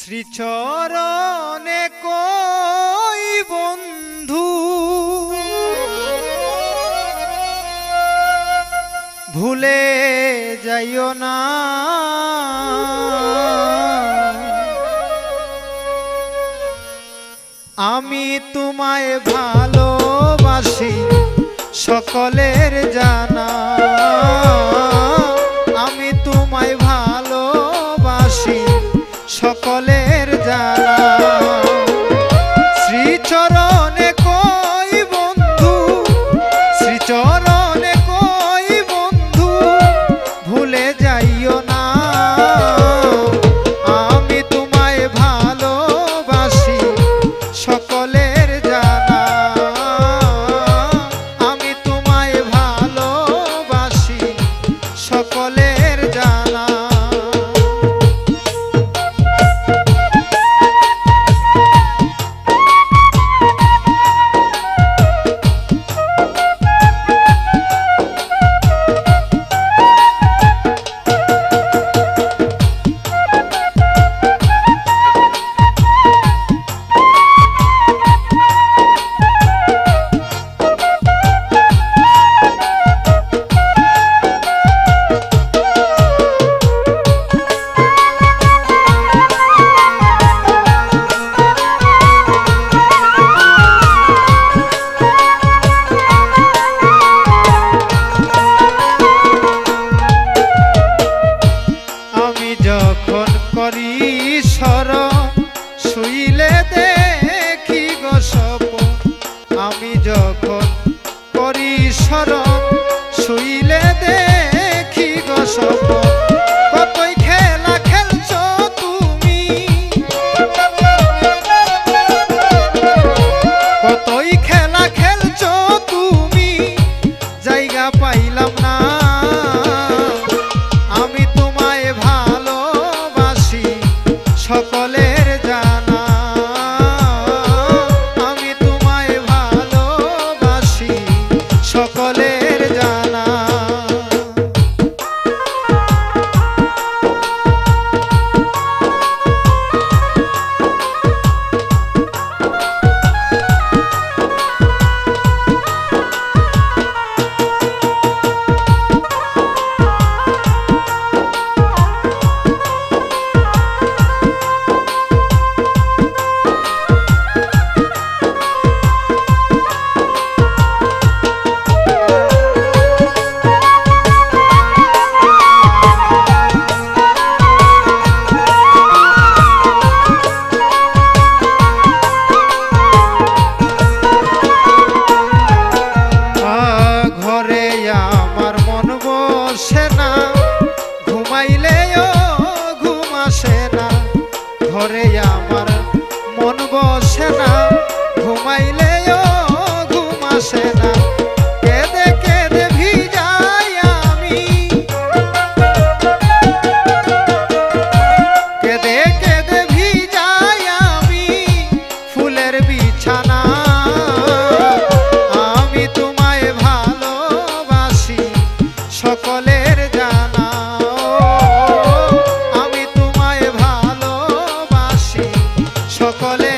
শ্রীচরণে কই বন্ধু? ভুলে যাইও না। আমি তোমায় ভালোবাসি সকলের জানা। সকলের জানা। আমি যখন করি স্মরণ শুইলে দেখি গো স্বপ্ন। আমি তোমায় ভালোবাসি সকলের জানা। আমি তোমায় ভালোবাসি সকলে